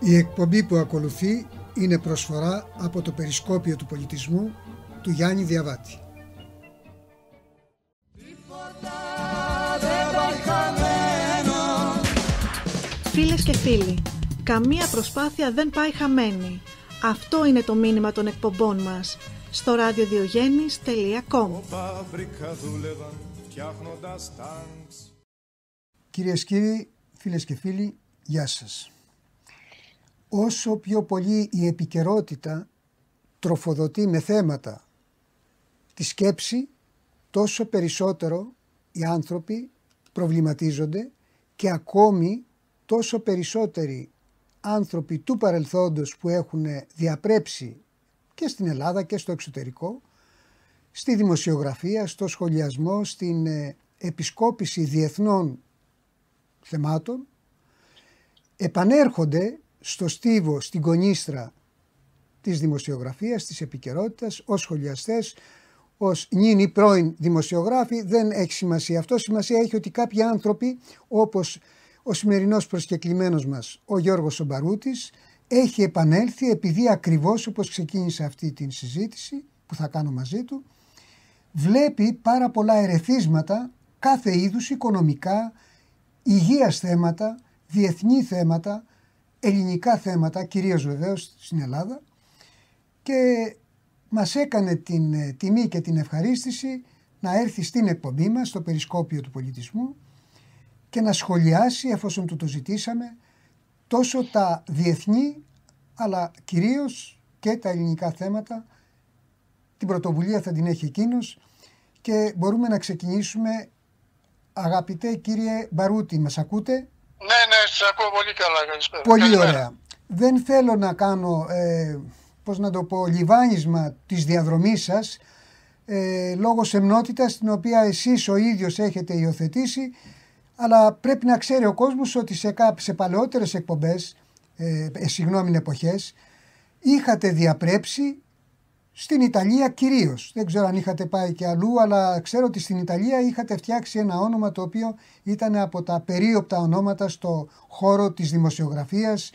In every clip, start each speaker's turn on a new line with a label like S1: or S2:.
S1: Η εκπομπή που ακολουθεί είναι προσφορά από το Περισκόπιο του Πολιτισμού του Γιάννη Διαβάτη.
S2: Φίλες και φίλοι, καμία προσπάθεια δεν πάει χαμένη. Αυτό είναι το μήνυμα των εκπομπών μας στο ραδιοδιογέννης.com
S1: Κυρίες και κύριοι, φίλες και φίλοι, γεια σας. Όσο πιο πολύ η επικαιρότητα τροφοδοτεί με θέματα τη σκέψη, τόσο περισσότερο οι άνθρωποι προβληματίζονται και ακόμη τόσο περισσότεροι άνθρωποι του παρελθόντος που έχουν διαπρέψει και στην Ελλάδα και στο εξωτερικό, στη δημοσιογραφία, στο σχολιασμό, στην ε, επισκόπηση διεθνών θεμάτων, επανέρχονται στο στίβο, στην κονίστρα της δημοσιογραφίας, της επικαιρότητας, ως σχολιαστές, ως νυν ή πρώην δημοσιογράφοι, δεν έχει σημασία. Αυτό σημασία έχει ότι κάποιοι άνθρωποι, όπως ο σημερινός προσκεκλημένος μας, ο Γιώργος Σομπαρούτης, έχει επανέλθει επειδή ακριβώς όπως ξεκίνησε αυτή την συζήτηση που θα κάνω μαζί του, βλέπει πάρα πολλά ερεθίσματα κάθε είδους οικονομικά, υγείας θέματα, διεθνή θέματα, ελληνικά θέματα, κυρίως βεβαίως στην Ελλάδα και μας έκανε την ε, τιμή και την ευχαρίστηση να έρθει στην εκπομπή μας, στο Περισκόπιο του Πολιτισμού και να σχολιάσει, εφόσον του το ζητήσαμε, τόσο τα διεθνή αλλά κυρίως και τα ελληνικά θέματα. Την πρωτοβουλία θα την έχει εκείνος και μπορούμε να ξεκινήσουμε. Αγαπητέ κύριε Μπαρούτη, μας ακούτε;
S3: Ναι, ναι, σας ακούω πολύ καλά. Καλησπέρα.
S1: Πολύ ωραία. Δεν θέλω να κάνω, ε, πώς να το πω, λιβάνισμα της διαδρομής σας ε, λόγω σεμνότητας την οποία εσείς ο ίδιος έχετε υιοθετήσει αλλά πρέπει να ξέρει ο κόσμος ότι σε, σε παλαιότερες εκπομπές, ε, ε, συγγνώμη εποχές, είχατε διαπρέψει στην Ιταλία κυρίως. Δεν ξέρω αν είχατε πάει και αλλού, αλλά ξέρω ότι στην Ιταλία είχατε φτιάξει ένα όνομα το οποίο ήταν από τα περίοπτα ονόματα στο χώρο της δημοσιογραφίας,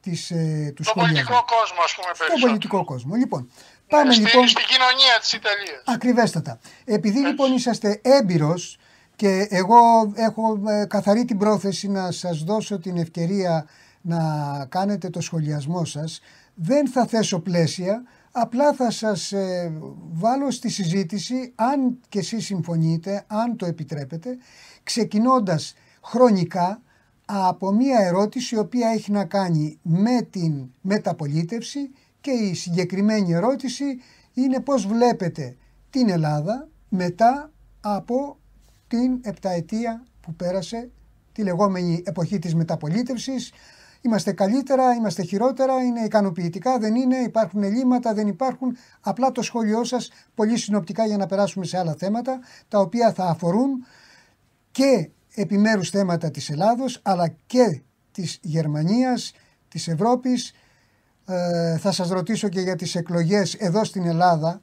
S1: της, ε, του
S3: Στον πολιτικό κόσμο, ας πούμε, περισσότερο.
S1: Στον πολιτικό κόσμο. Λοιπόν, πάμε
S3: στην,
S1: λοιπόν...
S3: Στην κοινωνία της Ιταλίας.
S1: Ακριβέστατα. Επειδή λοιπόν είσαστε έμπειρος και εγώ έχω ε, καθαρή την πρόθεση να σας δώσω την ευκαιρία να κάνετε το σχολιασμό σας. Δεν θα θέσω πλαίσια, απλά θα σας ε, βάλω στη συζήτηση, αν και εσείς συμφωνείτε, αν το επιτρέπετε, ξεκινώντας χρονικά από μία ερώτηση η οποία έχει να κάνει με την μεταπολίτευση και η συγκεκριμένη ερώτηση είναι πώς βλέπετε την Ελλάδα μετά από την επταετία που πέρασε τη λεγόμενη εποχή της μεταπολίτευσης. Είμαστε καλύτερα, είμαστε χειρότερα, είναι ικανοποιητικά, δεν είναι, υπάρχουν ελλείμματα, δεν υπάρχουν. Απλά το σχόλιο σας πολύ συνοπτικά για να περάσουμε σε άλλα θέματα, τα οποία θα αφορούν και επιμέρους θέματα της Ελλάδος, αλλά και της Γερμανίας, της Ευρώπης. Ε, θα σας ρωτήσω και για τις εκλογές εδώ στην Ελλάδα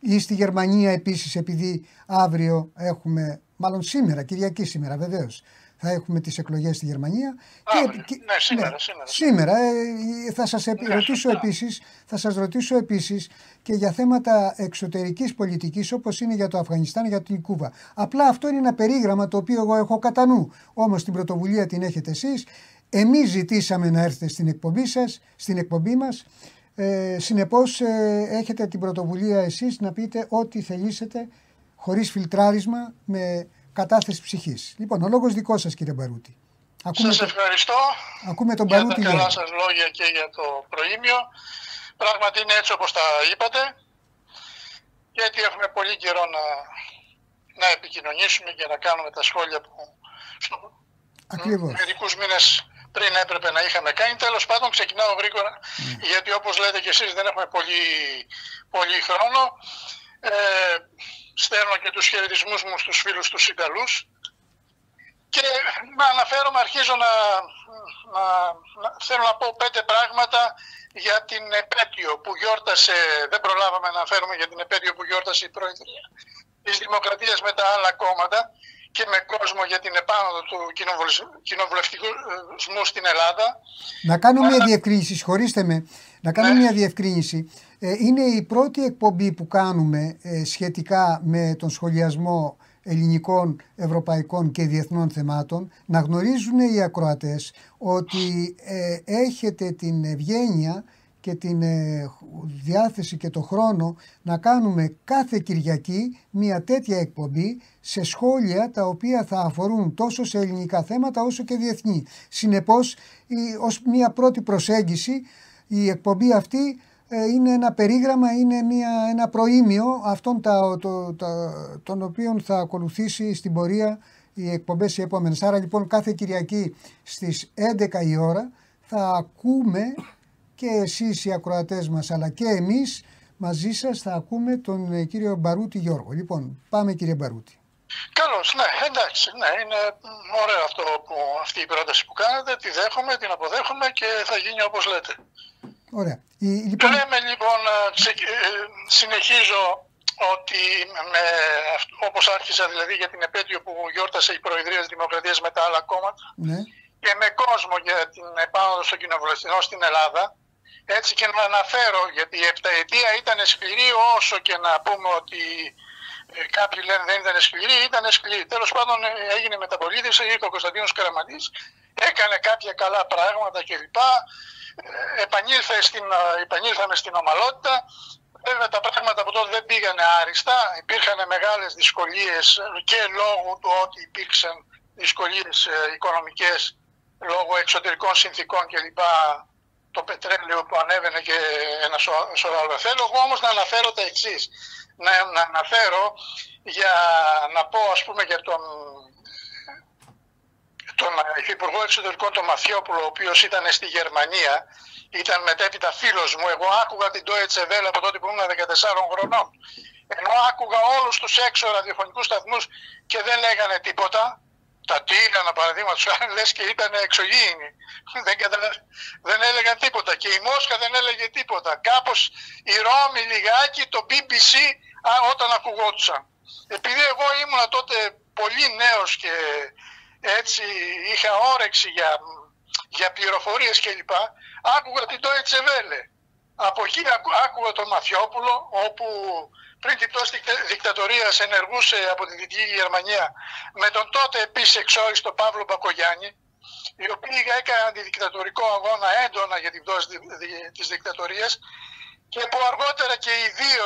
S1: ή στη Γερμανία επίσης επειδή αύριο έχουμε μάλλον σήμερα, Κυριακή σήμερα βεβαίως. Θα έχουμε τις εκλογές στη Γερμανία.
S3: και, και, ναι, σήμερα. Ναι, σήμερα,
S1: σήμερα ε, θα σας ναι, ρωτήσω επίσης, θα σας ρωτήσω επίσης και για θέματα εξωτερικής πολιτικής όπως είναι για το Αφγανιστάν, για την Κούβα. Απλά αυτό είναι ένα περίγραμμα το οποίο εγώ έχω κατά νου. Όμως την πρωτοβουλία την έχετε εσείς. Εμείς ζητήσαμε να έρθετε στην εκπομπή σας, στην εκπομπή μας. Ε, συνεπώς ε, έχετε την πρωτοβουλία εσείς να πείτε ό,τι θελήσετε χωρίς φιλτράρισμα, με κατάθεση ψυχής. Λοιπόν, ο λόγος δικός σας, κύριε Μπαρούτη.
S3: Σας ευχαριστώ
S1: ακούμε τον
S3: για
S1: Μπαρούτη
S3: τα καλά σας λόγια και για το προήμιο. Πράγματι είναι έτσι όπως τα είπατε. Γιατί έχουμε πολύ καιρό να, να επικοινωνήσουμε και να κάνουμε τα σχόλια που
S1: Ακριβώς.
S3: μερικούς μήνες πριν έπρεπε να είχαμε κάνει. Τέλος πάντων ξεκινάω γρήγορα mm. γιατί όπως λέτε και εσείς δεν έχουμε πολύ, πολύ χρόνο. Ε, στέλνω και τους χαιρετισμούς μου στους φίλους τους Ιταλούς και να αναφέρομαι, αρχίζω να, να, να, θέλω να πω πέντε πράγματα για την επέτειο που γιόρτασε, δεν προλάβαμε να αναφέρουμε για την επέτειο που γιόρτασε η Προεδρία της Δημοκρατίας με τα άλλα κόμματα και με κόσμο για την επάνωδο του κοινοβουλευτικού στην Ελλάδα.
S1: Να κάνω μια διευκρίνηση, συγχωρήστε με, να κάνω ναι. μια διευκρίνηση. Ε, είναι η πρώτη εκπομπή που κάνουμε ε, σχετικά με τον σχολιασμό ελληνικών, ευρωπαϊκών και διεθνών θεμάτων. Να γνωρίζουν οι ακροατές ότι ε, έχετε την ευγένεια και την ε, διάθεση και το χρόνο να κάνουμε κάθε Κυριακή μια τέτοια εκπομπή σε σχόλια τα οποία θα αφορούν τόσο σε ελληνικά θέματα όσο και διεθνή. Συνεπώς, ως μια πρώτη προσέγγιση, η εκπομπή αυτή ε, είναι ένα περίγραμμα, είναι μια, ένα προήμιο αυτών τα, το, τα, των οποίων θα ακολουθήσει στην πορεία οι εκπομπές οι επόμενες. Άρα λοιπόν κάθε Κυριακή στις 11 η ώρα θα ακούμε και εσείς οι ακροατές μας αλλά και εμείς μαζί σας θα ακούμε τον ε, κύριο Μπαρούτη Γιώργο. Λοιπόν, πάμε κύριε Μπαρούτη.
S3: Καλώς, ναι, εντάξει, ναι, είναι ωραίο αυτό που, αυτή η πρόταση που κάνετε, τη δέχομαι, την αποδέχομαι και θα γίνει όπως λέτε.
S1: Ωραία.
S3: Η, λοιπόν... Λέμε λοιπόν, ε, ε, συνεχίζω ότι με, όπως άρχισα δηλαδή για την επέτειο που γιόρτασε η Προεδρία της Δημοκρατίας με τα άλλα κόμματα ναι. και με κόσμο για την επάνωδο στο κοινοβουλευτικό στην Ελλάδα έτσι και να αναφέρω γιατί η επταετία ήταν σκληρή όσο και να πούμε ότι ε, κάποιοι λένε δεν ήταν σκληρή, ήταν σκληρή. Τέλος πάντων έγινε μεταπολίτευση, ήρθε ο Κωνσταντίνος Καραμαντής, έκανε κάποια καλά πράγματα κλπ επανήλθε στην, επανήλθαμε στην ομαλότητα. Βέβαια τα πράγματα από τότε δεν πήγανε άριστα. Υπήρχαν μεγάλες δυσκολίες και λόγω του ότι υπήρξαν δυσκολίες ε, οικονομικές λόγω εξωτερικών συνθήκων κλπ. Το πετρέλαιο που ανέβαινε και ένα σωρό άλλο. Θέλω εγώ όμως να αναφέρω τα εξής. Να, να αναφέρω για να πω ας πούμε για τον τον Υφυπουργό Εξωτερικών τον Μαθιόπουλο, ο οποίος ήταν στη Γερμανία, ήταν μετέπειτα φίλος μου. Εγώ άκουγα την Deutsche Welle από τότε που ήμουν 14 χρονών. Ενώ άκουγα όλους τους έξω ραδιοφωνικούς σταθμούς και δεν λέγανε τίποτα. Τα τύρανα παραδείγματος χάρη λες και ήταν εξωγήινοι. Δεν, δεν έλεγαν τίποτα. Και η Μόσχα δεν έλεγε τίποτα. Κάπως η Ρώμη λιγάκι, το BBC όταν ακουγόντουσαν. Επειδή εγώ ήμουν τότε πολύ νέος και έτσι είχα όρεξη για, για πληροφορίες κλπ. Άκουγα την Deutsche Welle. Από εκεί άκουγα τον Μαθιόπουλο όπου πριν την πτώση δικτατορίας ενεργούσε από τη Δυτική Γερμανία με τον τότε επίσης εξόριστο Παύλο Μπακογιάννη, οι οποίοι έκαναν δικτατορικό αγώνα έντονα για την πτώση της δικτατορίας και που αργότερα και οι δύο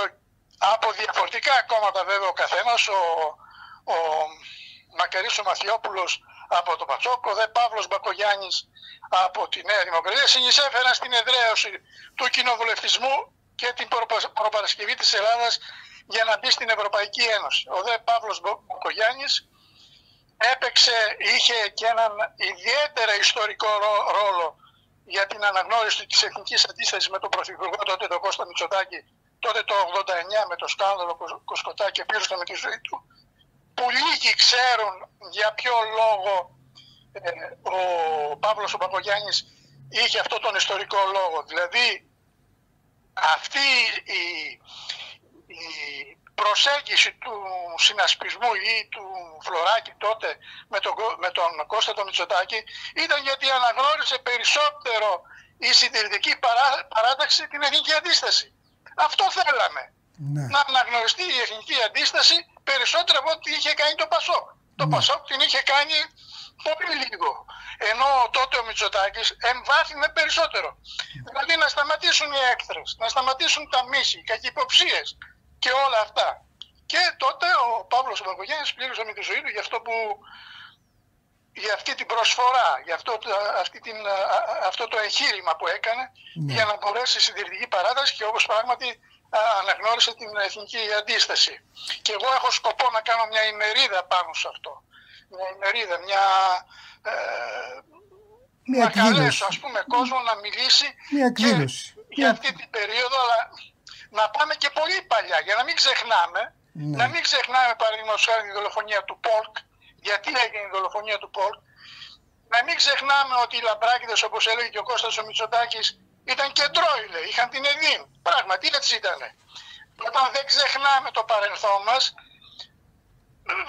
S3: από διαφορετικά κόμματα βέβαια ο καθένας, ο, ο Μακαρής ο Μαθιόπουλος από το Πατσόκ, ο Δε Παύλος Μπακογιάννης από τη Νέα Δημοκρατία συνεισέφεραν στην εδραίωση του κοινοβουλευτισμού και την προπαρασκευή της Ελλάδας για να μπει στην Ευρωπαϊκή Ένωση. Ο Δε Παύλος Μπακογιάννης έπαιξε, είχε και έναν ιδιαίτερα ιστορικό ρόλο για την αναγνώριση της εθνικής αντίστασης με τον Πρωθυπουργό τότε τον Κώστα Μητσοτάκη τότε το 89 με το σκάνδαλο Κοσκοτάκη πλήρωσε με τη ζωή του που λίγοι ξέρουν για ποιο λόγο ε, ο Παύλος ο Παπογιάννης είχε αυτό τον ιστορικό λόγο. Δηλαδή αυτή η, η προσέγγιση του συνασπισμού ή του Φλωράκη τότε με τον, με τον Κώστα τον Μητσοτάκη ήταν γιατί αναγνώρισε περισσότερο η συντηρητική παρά, παράταξη την εθνική αντίσταση. Αυτό θέλαμε. Ναι. Να αναγνωριστεί η εθνική αντίσταση περισσότερο από ό,τι είχε κάνει το Πασόκ. Το ναι. Πασόκ την είχε κάνει πολύ λίγο. Ενώ τότε ο Μητσοτάκης εμβάθυνε περισσότερο. Δηλαδή να σταματήσουν οι έκτρες, να σταματήσουν τα μίση, οι κακυποψίες και όλα αυτά. Και τότε ο Παύλος Παγκογέννης πλήρωσε με τη ζωή του για αυτό που για αυτή την προσφορά, για αυτό, αυτή την, αυτό το εγχείρημα που έκανε ναι. για να μπορέσει η συντηρητική παράταση και όπως πράγματι αναγνώρισε την εθνική αντίσταση. Και εγώ έχω σκοπό να κάνω μια ημερίδα πάνω σε αυτό. Μια ημερίδα, μια... Ε,
S1: μια
S3: να καλέσω ας πούμε κόσμο να μιλήσει
S1: μια
S3: και για αυτή την περίοδο αλλά να πάμε και πολύ παλιά για να μην ξεχνάμε ναι. να μην ξεχνάμε παραδείγματος χάρη τη δολοφονία του Πολκ γιατί έγινε η δολοφονία του Πολκ να μην ξεχνάμε ότι οι λαμπράκηδες όπως έλεγε και ο Κώστας ο Μητσοτάκης ήταν κεντρόιλε, είχαν την ΕΔΗΝ. Πράγματι έτσι ήταν. Όταν δεν ξεχνάμε το παρελθόν μας,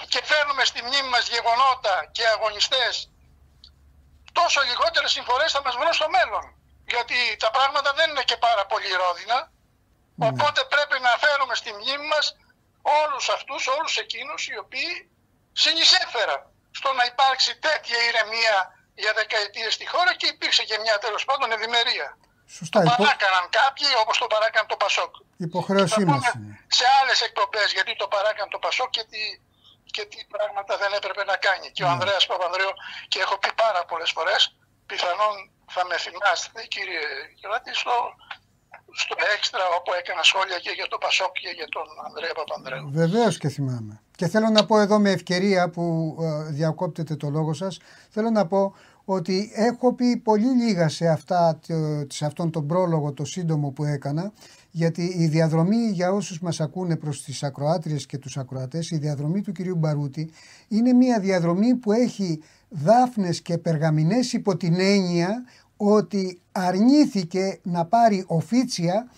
S3: και φέρνουμε στη μνήμη μας γεγονότα και αγωνιστές τόσο λιγότερες συμφορές θα μας βρουν στο μέλλον. Γιατί τα πράγματα δεν είναι και πάρα πολύ ρόδινα. Ναι. Οπότε πρέπει να φέρουμε στη μνήμη μας όλους αυτούς, όλους εκείνους οι οποίοι συνεισέφεραν στο να υπάρξει τέτοια ηρεμία για δεκαετίες στη χώρα και υπήρξε και μια τέλος πάντων ευημερία.
S1: Σωστά,
S3: το παράκαναν κάποιοι όπως το παράκαν το Πασόκ.
S1: Υποχρέωσή μας
S3: Σε άλλες εκπομπές γιατί το παράκαν το Πασόκ και τι, και τι πράγματα δεν έπρεπε να κάνει. Και ο ναι. Ανδρέας Παπανδρέου και έχω πει πάρα πολλές φορές πιθανόν θα με θυμάστε κύριε Γελάτη στο, στο έξτρα όπου έκανα σχόλια και για το Πασόκ και για τον Ανδρέα Παπανδρέου.
S1: Βεβαίως και θυμάμαι. Και θέλω να πω εδώ με ευκαιρία που ε, διακόπτετε το λόγο σας, θέλω να πω ότι έχω πει πολύ λίγα σε, αυτά, σε αυτόν τον πρόλογο το σύντομο που έκανα γιατί η διαδρομή για όσους μας ακούνε προς τις ακροάτριες και τους ακροατές η διαδρομή του κυρίου Μπαρούτη είναι μια διαδρομή που έχει δάφνες και περγαμινές υπό την έννοια ότι αρνήθηκε να πάρει οφίτσια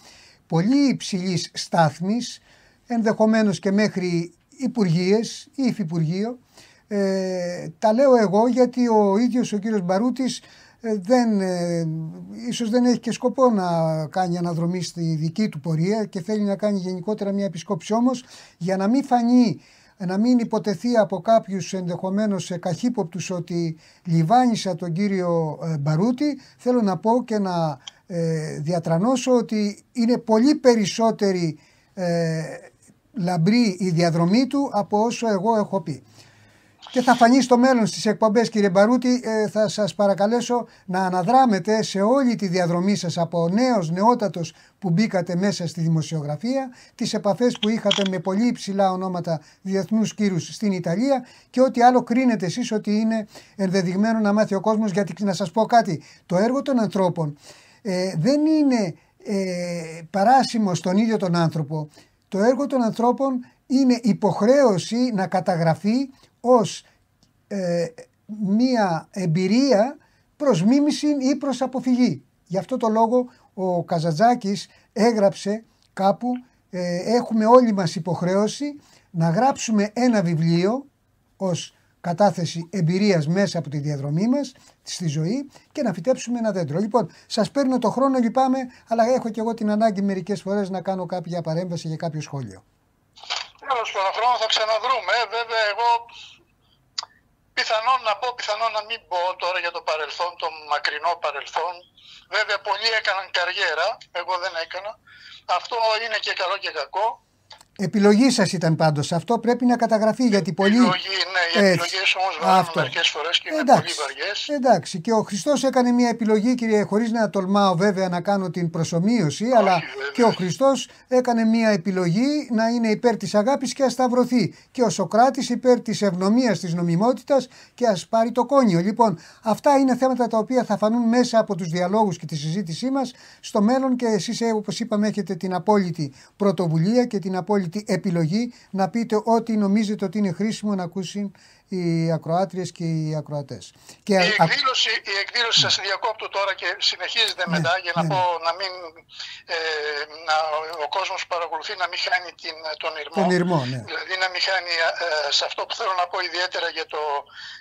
S1: πολύ υψηλής στάθμης ενδεχομένως και μέχρι υπουργείες ή υφυπουργείο ε, τα λέω εγώ γιατί ο ίδιος ο κύριος Μπαρούτης ε, δεν, ε, ίσως δεν έχει και σκοπό να κάνει αναδρομή στη δική του πορεία και θέλει να κάνει γενικότερα μια επισκόψη όμως για να μην φανεί να μην υποτεθεί από κάποιους ενδεχομένως καχύποπτους ότι λιβάνισα τον κύριο ε, Μπαρούτη θέλω να πω και να διατρανώσω ότι είναι πολύ περισσότερη λαμπρή η διαδρομή του από όσο εγώ έχω πει και θα φανεί στο μέλλον στις εκπομπές κύριε Μπαρούτη. Ε, θα σας παρακαλέσω να αναδράμετε σε όλη τη διαδρομή σας από νέος νεότατος που μπήκατε μέσα στη δημοσιογραφία τις επαφές που είχατε με πολύ υψηλά ονόματα διεθνούς κύρους στην Ιταλία και ό,τι άλλο κρίνετε εσείς ότι είναι ενδεδειγμένο να μάθει ο κόσμος. Γιατί να σας πω κάτι το έργο των ανθρώπων ε, δεν είναι ε, παράσιμο στον ίδιο τον άνθρωπο. Το έργο των ανθρώπων είναι υποχρέωση να καταγραφεί ως ε, μία εμπειρία προς μίμηση ή προς αποφυγή. Γι' αυτό το λόγο ο Καζατζάκης έγραψε κάπου ε, έχουμε όλοι μας υποχρέωση να γράψουμε ένα βιβλίο ως κατάθεση εμπειρίας μέσα από τη διαδρομή μας στη ζωή και να φυτέψουμε ένα δέντρο. Λοιπόν, σας παίρνω το χρόνο, λυπάμαι, αλλά έχω και εγώ την ανάγκη μερικές φορές να κάνω κάποια παρέμβαση για κάποιο σχόλιο.
S3: Τέλος πάντων, χρόνο θα ξαναδρούμε. Βέβαια, εγώ Πιθανόν να πω, πιθανόν να μην πω τώρα για το παρελθόν, το μακρινό παρελθόν. Βέβαια πολλοί έκαναν καριέρα, εγώ δεν έκανα. Αυτό είναι και καλό και κακό.
S1: Επιλογή σας ήταν πάντως. Αυτό πρέπει να καταγραφεί γιατί πολλοί.
S3: Επιλογή, ναι, οι επιλογές όμως μερικές φορές και είναι πολύ βαριές.
S1: Εντάξει. Και ο Χριστός έκανε μια επιλογή, κύριε, χωρίς να τολμάω βέβαια να κάνω την προσωμείωση, αλλά και ο Χριστός έκανε μια επιλογή να είναι υπέρ της αγάπης και ας σταυρωθεί. Και ο Σοκράτης υπέρ της ευνομίας της νομιμότητας και ας πάρει το κόνιο. Λοιπόν, αυτά είναι θέματα τα οποία θα φανούν μέσα από τους διαλόγους και τη συζήτησή μας στο μέλλον και εσείς, όπως είπαμε, έχετε την απόλυτη πρωτοβουλία και την απόλυτη απόλυτη επιλογή να πείτε ό,τι νομίζετε ότι είναι χρήσιμο να ακούσει οι ακροάτριες και οι ακροατές.
S3: Και η εκδήλωση, η εκδήλωση σας διακόπτω τώρα και συνεχίζεται ναι, μετά για να ναι, πω να μην ε, να, ο κόσμος που παρακολουθεί να μην χάνει την, τον ήρμό.
S1: Τον ήρμό ναι.
S3: Δηλαδή να μην χάνει ε, σε αυτό που θέλω να πω ιδιαίτερα για, το,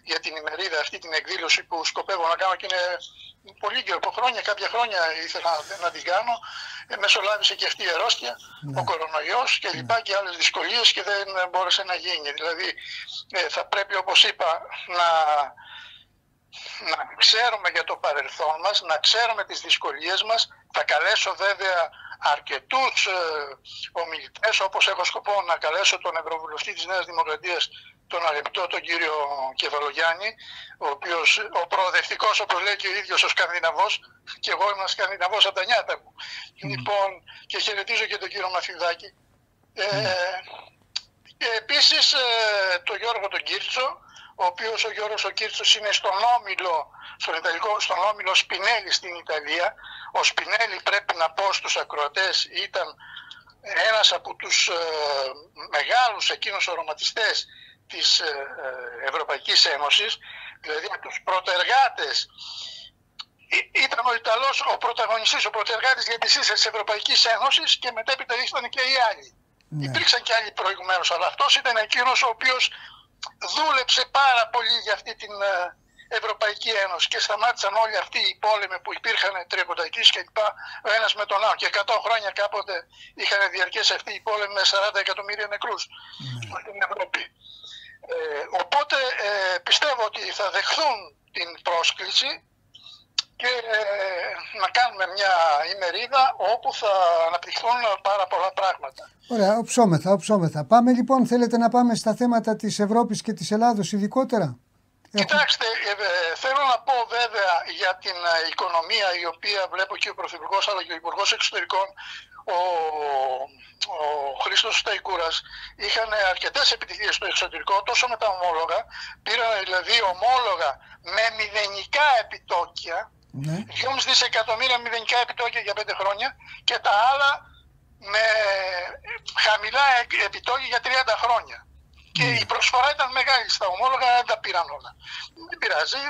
S3: για την ημερίδα αυτή την εκδήλωση που σκοπεύω να κάνω και είναι πολύ καιρό, από χρόνια, κάποια χρόνια ήθελα να την κάνω. Ε, μεσολάβησε και αυτή η αρρώστια, ναι. ο κορονοϊός και ναι. λοιπά και άλλες δυσκολίες και δεν μπόρεσε να γίνει. Δηλαδή ε, θα πρέπει όπως είπα να, να ξέρουμε για το παρελθόν μας, να ξέρουμε τις δυσκολίες μας. Θα καλέσω βέβαια αρκετούς ε, ομιλητές όπως έχω σκοπό να καλέσω τον Ευρωβουλευτή της Νέας Δημοκρατίας τον αγαπητό τον κύριο Κεφαλογιάννη, ο οποίος ο προοδευτικός, όπως λέει και ο ίδιος ο Σκανδιναβός, και εγώ είμαι Σκανδιναβός από τα νιάτα μου. Λοιπόν, και χαιρετίζω και τον κύριο Μαθηδάκη. Ε, και επίσης ε, τον Γιώργο τον Κίρτσο, ο οποίος ο Γιώργος ο Κίρτσος είναι στον όμιλο, στον, Ιταλικό, στον όμιλο Σπινέλη στην Ιταλία. Ο Σπινέλη πρέπει να πω στους ακροατές ήταν ένας από τους ε, μεγάλους εκείνους οροματιστές της ε, ε, Ευρωπαϊκής Ένωσης, δηλαδή από τους πρωτεργάτες ήταν ο Ιταλός ο πρωταγωνιστής, ο πρωτεργάτης για τη σύσταση της Ευρωπαϊκής Ένωσης και μετέπειτα ήταν και οι άλλοι. Ναι. Υπήρξαν και άλλοι προηγουμένως, αλλά αυτός ήταν εκείνος ο οποίος δούλεψε πάρα πολύ για αυτή την ε, Ευρωπαϊκή Ένωση και σταμάτησαν όλοι αυτοί οι πόλεμοι που υπήρχαν τριακοντακείς και λοιπά ο ένας με τον άλλο και 100 χρόνια κάποτε είχαν διαρκέσει αυτοί οι πόλεμοι με 40 εκατομμύρια νεκρούς ναι. στην Ευρώπη. Ε, οπότε ε, πιστεύω ότι θα δεχθούν την πρόσκληση και ε, να κάνουμε μια ημερίδα όπου θα αναπτυχθούν πάρα πολλά πράγματα.
S1: Ωραία, οψόμεθα, οψόμεθα. Πάμε λοιπόν, θέλετε να πάμε στα θέματα της Ευρώπης και της Ελλάδος ειδικότερα;
S3: Κοιτάξτε, ε, ε, θέλω να πω βέβαια για την οικονομία η οποία βλέπω και ο Πρωθυπουργός αλλά και ο Υπουργός Εξωτερικών ο, ο Χρήστος Σταϊκούρας είχαν αρκετές επιτυχίες στο εξωτερικό τόσο με τα ομόλογα πήραν δηλαδή ομόλογα με μηδενικά επιτόκια ναι. 2,5 δισεκατομμύρια μηδενικά επιτόκια για 5 χρόνια και τα άλλα με χαμηλά επιτόκια για 30 χρόνια. Και ναι. η προσφορά ήταν μεγάλη στα ομόλογα, δεν τα πήραν όλα. Δεν πειράζει,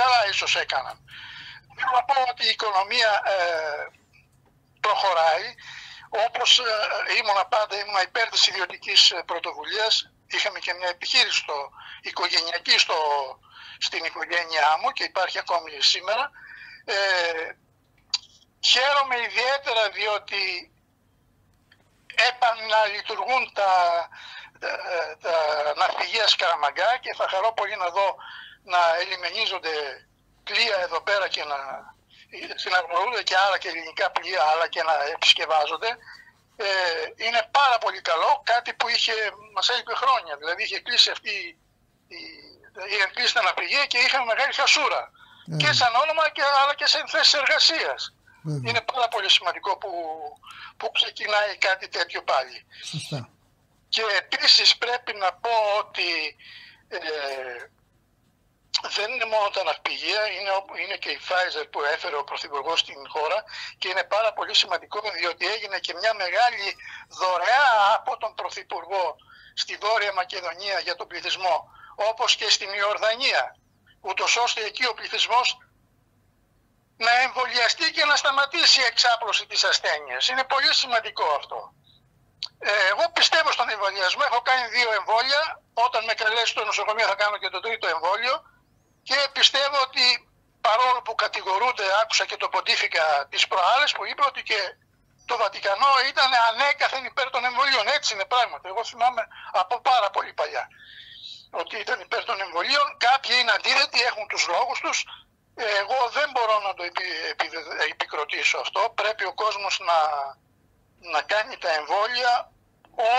S3: καλά ίσως έκαναν. Θέλω να πω ότι η οικονομία ε, προχωράει. Όπως ε, ήμουνα πάντα, ήμουν υπέρ της ιδιωτικής πρωτοβουλίας. Είχαμε και μια επιχείρηση στο, οικογενειακή στο, στην οικογένειά μου και υπάρχει ακόμη σήμερα. Ε, χαίρομαι ιδιαίτερα διότι επαναλειτουργούν τα, τα, τα ναυπηγεία Σκαραμαγκά και θα χαρώ πολύ να δω να ελιμενίζονται πλοία εδώ πέρα και να συναγνωρούνται και άλλα και ελληνικά πλοία αλλά και να επισκευάζονται. Ε, είναι πάρα πολύ καλό, κάτι που είχε, μας έλειπε χρόνια, δηλαδή είχε κλείσει αυτή η είχαν κλείσει την αναπηρία και είχαν μεγάλη χασούρα. Ναι. Και σαν όνομα και, αλλά και σε θέσει εργασίας. Είναι πάρα πολύ σημαντικό που, που ξεκινάει κάτι τέτοιο πάλι.
S1: Σωστά.
S3: Και επίσης πρέπει να πω ότι ε, δεν είναι μόνο τα ναυπηγεία, είναι, είναι και η Pfizer που έφερε ο Πρωθυπουργός στην χώρα και είναι πάρα πολύ σημαντικό διότι έγινε και μια μεγάλη δωρεά από τον Πρωθυπουργό στη Βόρεια Μακεδονία για τον πληθυσμό όπως και στην Ιορδανία, ούτως ώστε εκεί ο πληθυσμός να εμβολιαστεί και να σταματήσει η εξάπλωση της ασθένειας. Είναι πολύ σημαντικό αυτό. Ε, εγώ πιστεύω στον εμβολιασμό, έχω κάνει δύο εμβόλια, όταν με καλέσει στο νοσοκομείο θα κάνω και το τρίτο εμβόλιο και πιστεύω ότι παρόλο που κατηγορούνται, άκουσα και το ποντίφικα τις προάλλες που είπε ότι και το Βατικανό ήταν ανέκαθεν υπέρ των εμβολίων. Έτσι είναι πράγματι. Εγώ θυμάμαι από πάρα πολύ παλιά ότι ήταν υπέρ των εμβολίων. Κάποιοι είναι αντίθετοι, έχουν τους λόγους τους. Εγώ δεν μπορώ να το επικροτήσω αυτό. Πρέπει ο κόσμος να, να κάνει τα εμβόλια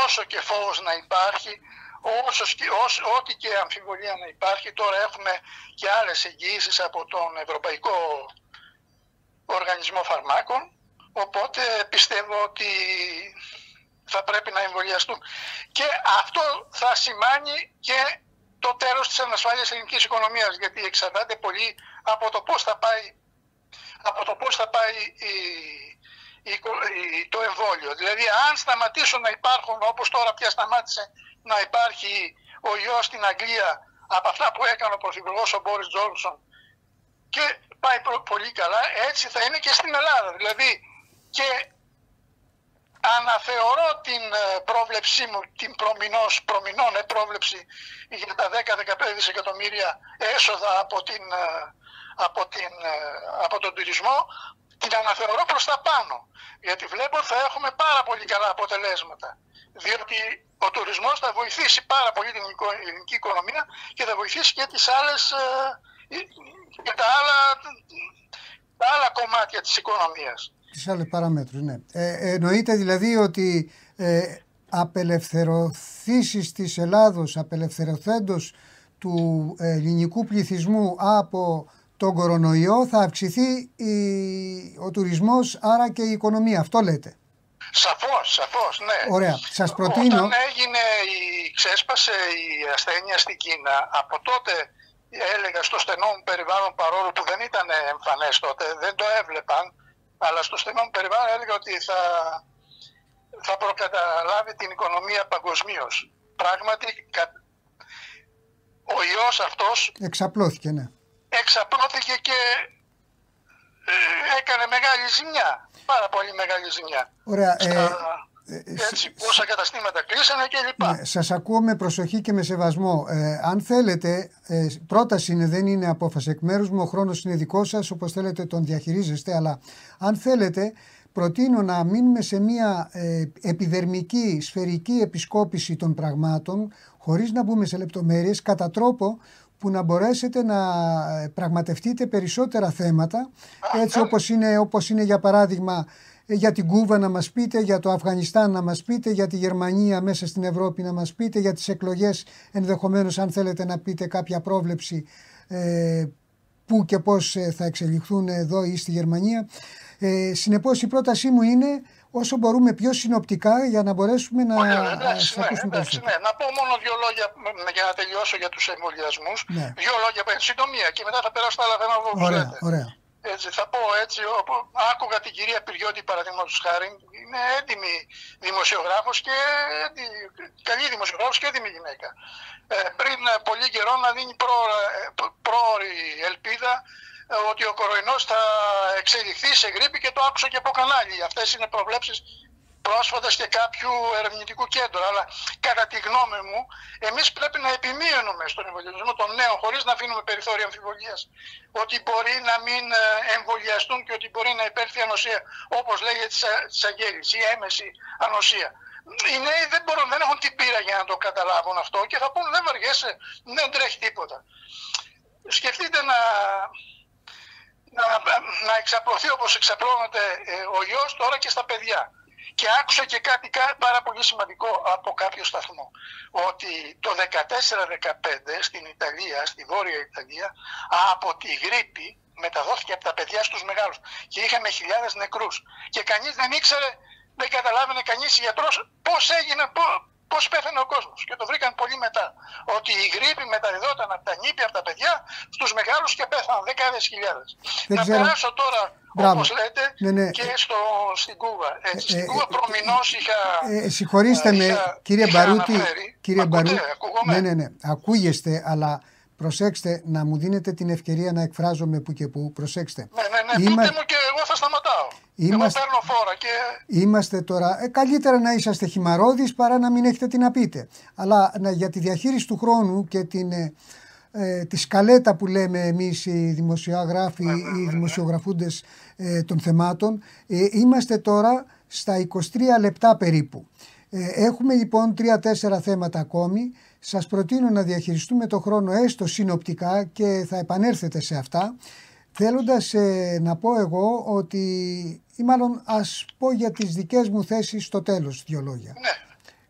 S3: όσο και φόβος να υπάρχει, όσο, όσο, ό,τι και αμφιβολία να υπάρχει. Τώρα έχουμε και άλλες εγγύησεις από τον Ευρωπαϊκό Οργανισμό Φαρμάκων, οπότε πιστεύω ότι θα πρέπει να εμβολιαστούν. Και αυτό θα σημαίνει και το τέλος της ανασφάλειας ελληνικής οικονομίας, γιατί εξαρτάται πολύ από το πώς θα πάει, από το πώς θα πάει η, η, το εμβόλιο. Δηλαδή αν σταματήσουν να υπάρχουν όπως τώρα πια σταμάτησε να υπάρχει ο ιός στην Αγγλία από αυτά που έκανε ο Πρωθυπουργός ο Μπόρις Τζόνσον και πάει πολύ καλά, έτσι θα είναι και στην Ελλάδα. Δηλαδή και αναθεωρώ την ε, πρόβλεψή μου, την προμηνός, προμηνών πρόβλεψη για τα 10-15 δισεκατομμύρια έσοδα από, την, ε, από, την, ε, από τον τουρισμό, την αναθεωρώ προς τα πάνω. Γιατί βλέπω θα έχουμε πάρα πολύ καλά αποτελέσματα. Διότι ο τουρισμός θα βοηθήσει πάρα πολύ την ελληνική οικονομία και θα βοηθήσει και τις άλλες και τα άλλα, τα άλλα κομμάτια της οικονομίας
S1: τις άλλες παραμέτρους, ναι. Ε, εννοείται δηλαδή ότι ε, απελευθερωθήσεις της Ελλάδος, απελευθερωθέντος του ελληνικού πληθυσμού από τον κορονοϊό θα αυξηθεί η, ο τουρισμός, άρα και η οικονομία. Αυτό λέτε.
S3: Σαφώς, σαφώς, ναι.
S1: Ωραία. Σας προτείνω...
S3: Όταν έγινε, η, ξέσπασε η ασθένεια στην Κίνα, από τότε έλεγα στο στενό μου περιβάλλον παρόλο που δεν ήταν εμφανές τότε, δεν το έβλεπαν, αλλά στο στενό μου περιβάλλον έλεγα ότι θα, θα προκαταλάβει την οικονομία παγκοσμίως. Πράγματι, ο ιός αυτός...
S1: Εξαπλώθηκε, ναι.
S3: Εξαπλώθηκε και ε, έκανε μεγάλη ζημιά. Πάρα πολύ μεγάλη ζημιά.
S1: Ωραία. Ε,
S3: Έτσι, πόσα καταστήματα κλείσανε κλπ.
S1: Ναι, σας ακούω με προσοχή και με σεβασμό. Ε, αν θέλετε, ε, πρόταση είναι, δεν είναι απόφαση εκ μέρους μου, ο χρόνος είναι δικός σας, όπως θέλετε τον διαχειρίζεστε, αλλά αν θέλετε, προτείνω να μείνουμε σε μια ε, επιδερμική, σφαιρική επισκόπηση των πραγμάτων, χωρίς να μπούμε σε λεπτομέρειες, κατά τρόπο που να μπορέσετε να ε, πραγματευτείτε περισσότερα θέματα, έτσι όπως είναι, όπως είναι για παράδειγμα ε, για την Κούβα να μας πείτε, για το Αφγανιστάν να μας πείτε, για τη Γερμανία μέσα στην Ευρώπη να μας πείτε, για τις εκλογές ενδεχομένως αν θέλετε να πείτε κάποια πρόβλεψη ε, πού και πώς ε, θα εξελιχθούν εδώ ή στη Γερμανία. Ε, συνεπώς η πρότασή μου είναι όσο μπορούμε πιο συνοπτικά για να μπορέσουμε να
S3: Ωραία, εντάξει, ναι, εντάξει, ναι. Να πω μόνο δύο λόγια για να τελειώσω για τους εμβολιασμούς. Ναι. Δύο λόγια, συντομία και μετά θα περάσω στα άλλα θέματα που
S1: Ωραία, ωραία.
S3: Έτσι, θα πω έτσι, όπου άκουγα την κυρία Πυριώτη παραδείγματος χάρη, είναι έντιμη δημοσιογράφος και έντιμη, καλή δημοσιογράφος και έντιμη γυναίκα. Ε, πριν πολύ καιρό να δίνει πρόορη ελπίδα ε, ότι ο κοροϊνός θα εξελιχθεί σε γρήπη και το άκουσα και από κανάλι. Αυτές είναι προβλέψεις πρόσφατες και κάποιου ερευνητικού κέντρου. Αλλά κατά τη γνώμη μου, εμείς πρέπει να επιμείνουμε στον εμβολιασμό των νέων, χωρίς να αφήνουμε περιθώρια αμφιβολίας, ότι μπορεί να μην ε, εμβολιαστούν και ότι μπορεί να υπέρθει ανοσία, όπως λέγεται της αγγέλης, η έμεση ανοσία. Οι νέοι δεν μπορούν, δεν έχουν την πείρα για να το καταλάβουν αυτό και θα πούνε δεν βαριέσαι, δεν τρέχει τίποτα. Σκεφτείτε να, να, να εξαπλωθεί όπως εξαπλώνεται ε, ο ιός τώρα και στα παιδιά. Και άκουσα και κάτι πάρα πολύ σημαντικό από κάποιο σταθμό. Ότι το 14-15 στην Ιταλία, στη Βόρεια Ιταλία, από τη γρήπη μεταδόθηκε από τα παιδιά στους μεγάλους. Και είχαμε χιλιάδες νεκρούς. Και κανείς δεν ήξερε, δεν καταλάβαινε κανείς γιατρός πώς έγινε, Πώς πέθανε ο κόσμος. Και το βρήκαν πολύ μετά. Ότι η γρήπη μεταδιδόταν από τα νύπια, από τα παιδιά, στους μεγάλους και πέθαναν δεκάδες χιλιάδες. Να ξέρω. περάσω τώρα, όπως λέτε, ναι, ναι. και στο, στην Κούβα. Έτσι, ε, στην ε, Κούβα ε, προμηνώς είχα.
S1: Ε, συγχωρήστε με, κύριε Μπαρούτη. Κύριε Μπαρούτη. Ναι, ναι, ναι. Ακούγεστε, αλλά Προσέξτε να μου δίνετε την ευκαιρία να εκφράζομαι που και που. Προσέξτε.
S3: Ναι, ναι, ναι. Είμα... Πείτε μου και εγώ θα σταματάω. Είμαστε... Εγώ παίρνω φόρα και...
S1: Είμαστε τώρα... Ε, καλύτερα να είσαστε χυμαρόδεις παρά να μην έχετε τι να πείτε. Αλλά να, για τη διαχείριση του χρόνου και την, ε, ε τη σκαλέτα που λέμε εμείς οι δημοσιογράφοι, ναι, ναι, οι ναι, δημοσιογραφούντες ε, των θεμάτων, ε, είμαστε τώρα στα 23 λεπτά περίπου. έχουμε λοιπόν τρία-τέσσερα θέματα ακόμη. Σας προτείνω να διαχειριστούμε το χρόνο έστω συνοπτικά και θα επανέλθετε σε αυτά. Θέλοντας ε, να πω εγώ ότι, ή μάλλον ας πω για τις δικές μου θέσεις στο τέλος δύο λόγια.
S3: Ναι.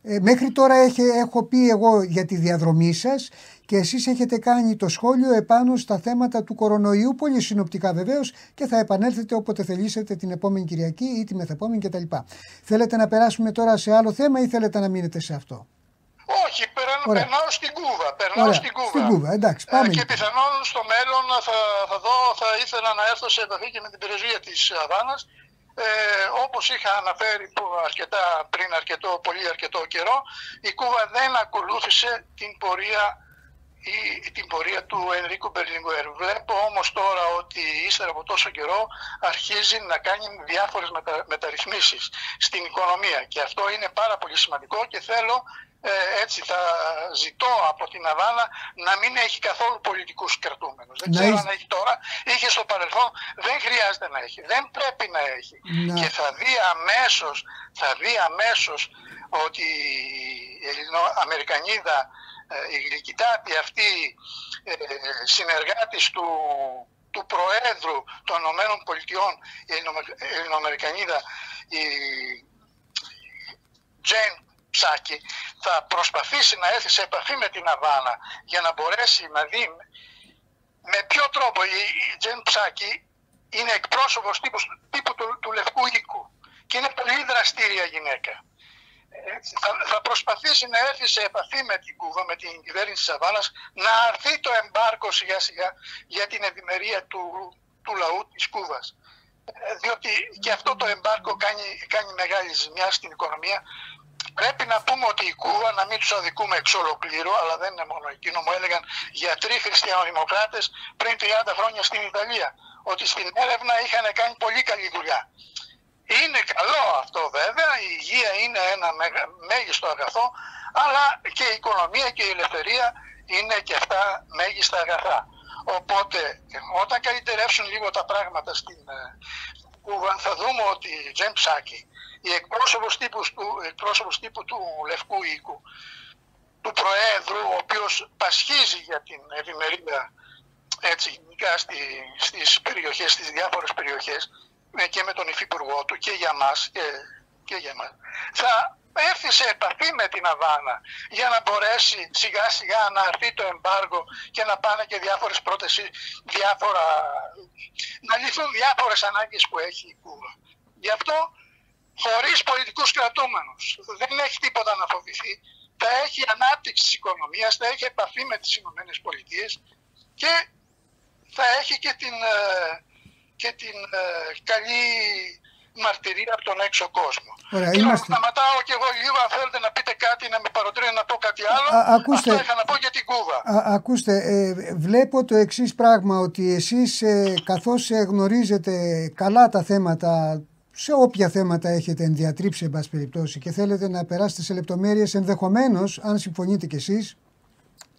S1: Ε, μέχρι τώρα έχει, έχω πει εγώ για τη διαδρομή σας και εσείς έχετε κάνει το σχόλιο επάνω στα θέματα του κορονοϊού, πολύ συνοπτικά βεβαίως και θα επανέλθετε όποτε θελήσετε την επόμενη Κυριακή ή τη μεθεπόμενη κτλ. Θέλετε να περάσουμε τώρα σε άλλο θέμα ή θέλετε να μείνετε σε αυτό;
S3: Όχι, περνάω στην Κούβα. Περνάω στην Κούβα.
S1: Στην Κούβα, εντάξει, ε, πάμε.
S3: και πιθανόν στο μέλλον θα, θα, δω, θα ήθελα να έρθω σε επαφή και με την περιουσία της Αβάνας. Ε, όπως είχα αναφέρει που αρκετά, πριν αρκετό, πολύ αρκετό καιρό, η Κούβα δεν ακολούθησε την πορεία η, την πορεία του Ενρίκου Μπερλιγκουέρ. Βλέπω όμως τώρα ότι ύστερα από τόσο καιρό αρχίζει να κάνει διάφορες μετα, μεταρρυθμίσεις στην οικονομία και αυτό είναι πάρα πολύ σημαντικό και θέλω ε, έτσι θα ζητώ από την Αβάνα να μην έχει καθόλου πολιτικούς κρατούμενους. Δεν ξέρω αν έχει τώρα, είχε στο παρελθόν, δεν χρειάζεται να έχει, δεν πρέπει να έχει. Και θα δει αμέσως, θα δει αμέσως ότι η Ελληνοαμερικανίδα ε, η γλυκητάτη αυτή ε, συνεργάτης του, του Προέδρου των Ηνωμένων Πολιτειών, η Ελληνοαμερικανίδα, η Τζέν Ψάκη, θα προσπαθήσει να έρθει σε επαφή με την Αβάνα για να μπορέσει να δει με ποιο τρόπο η Τζέν Ψάκη είναι εκπρόσωπος τύπου, τύπου του, του Λευκού Οίκου και είναι πολύ δραστήρια γυναίκα θα, θα προσπαθήσει να έρθει σε επαφή με την Κούβα, με την κυβέρνηση της Αβάνας, να αρθεί το εμπάρκο σιγά σιγά για την ευημερία του, του λαού της Κούβας. Ε, διότι και αυτό το εμπάρκο κάνει, κάνει μεγάλη ζημιά στην οικονομία. Πρέπει να πούμε ότι η Κούβα, να μην τους αδικούμε εξ ολοκλήρου, αλλά δεν είναι μόνο εκείνο, μου έλεγαν γιατροί χριστιανοδημοκράτες πριν 30 χρόνια στην Ιταλία, ότι στην έρευνα είχαν κάνει πολύ καλή δουλειά. Είναι καλό αυτό βέβαια, η υγεία είναι ένα μέγιστο αγαθό, αλλά και η οικονομία και η ελευθερία είναι και αυτά μέγιστα αγαθά. Οπότε όταν καλυτερεύσουν λίγο τα πράγματα στην ε, Κούβα θα δούμε ότι η Τζέμ Ψάκη, η εκπρόσωπος τύπους, του, εκπρόσωπος τύπου του Λευκού Οίκου, του Προέδρου, ο οποίος πασχίζει για την ευημερία έτσι γενικά στη, στις περιοχές, στις διάφορες περιοχές και με τον υφυπουργό του και για μας και, και για μας. Θα έρθει σε επαφή με την Αβάνα για να μπορέσει σιγά σιγά να έρθει το εμπάργο και να πάνε και διάφορες πρότες, διάφορα, να λυθούν διάφορες ανάγκες που έχει η Κούβα. Γι' αυτό χωρίς πολιτικούς κρατούμενους δεν έχει τίποτα να φοβηθεί. Θα έχει ανάπτυξη της οικονομίας, θα έχει επαφή με τις Ηνωμένες Πολιτείες και θα έχει και την, ε, και την ε, καλή μαρτυρία από τον έξω κόσμο.
S1: Ωραία,
S3: και
S1: είμαστε...
S3: σταματάω και εγώ λίγο αν θέλετε να πείτε κάτι, να με παροτρύνει να πω κάτι άλλο.
S1: Α, ακούστε,
S3: Αυτό είχα να πω για την Κούβα.
S1: Α, ακούστε, ε, βλέπω το εξής πράγμα ότι εσείς ε, καθώς ε, γνωρίζετε καλά τα θέματα σε όποια θέματα έχετε ενδιατρύψει εν πάση περιπτώσει και θέλετε να περάσετε σε λεπτομέρειες ενδεχομένως αν συμφωνείτε κι εσείς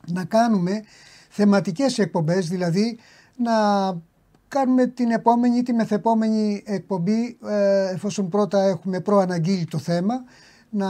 S1: να κάνουμε θεματικές εκπομπές δηλαδή να κάνουμε την επόμενη ή τη μεθεπόμενη εκπομπή ε, εφόσον πρώτα έχουμε προαναγγείλει το θέμα να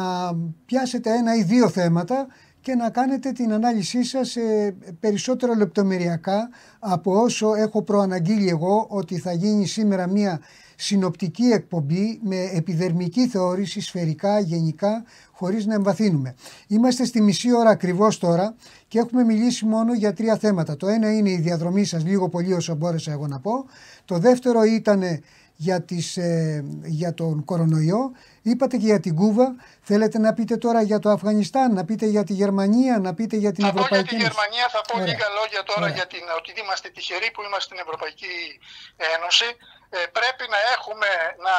S1: πιάσετε ένα ή δύο θέματα και να κάνετε την ανάλυση σας ε, περισσότερο λεπτομεριακά από όσο έχω προαναγγείλει εγώ ότι θα γίνει σήμερα μία συνοπτική εκπομπή με επιδερμική θεώρηση σφαιρικά, γενικά, χωρίς να εμβαθύνουμε. Είμαστε στη μισή ώρα ακριβώς τώρα και έχουμε μιλήσει μόνο για τρία θέματα. Το ένα είναι η διαδρομή σας, λίγο πολύ όσο μπόρεσα εγώ να πω. Το δεύτερο ήταν για, τις, ε, για τον κορονοϊό. Είπατε και για την Κούβα. Θέλετε να πείτε τώρα για το Αφγανιστάν, να πείτε για τη Γερμανία, να πείτε για την
S3: θα
S1: Ευρωπαϊκή
S3: Ένωση. για τη Γερμανία, θα πω λίγα λόγια τώρα για την, ότι είμαστε τυχεροί που είμαστε στην Ευρωπαϊκή Ένωση. Ε, πρέπει να έχουμε, να